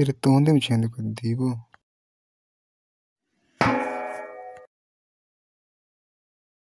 ਤੇਰੇ ਤੋਂ ਦੇ ਵਿੱਚ ਕਹਿੰਦੇ ਕੁਲਦੀਪ